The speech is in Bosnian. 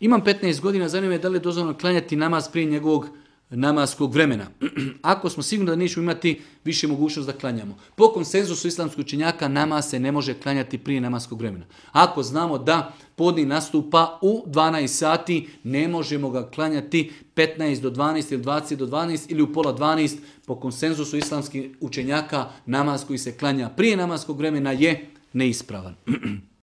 Imam 15 godina, zanima me da li je dozvoljeno klanjati namaz prije njegovog namaskog vremena. Ako smo sigurni da nećemo imati više mogućnost da klanjamo. Po konsenzusu islamskog učenjaka namaz se ne može klanjati prije namaskog vremena. Ako znamo da podni nastupa u 12 sati, ne možemo ga klanjati 15 do 12 ili 20 do 12 ili u pola 12. Po konsenzusu islamskih učenjaka namaz koji se klanja prije namaskog vremena je neispravan.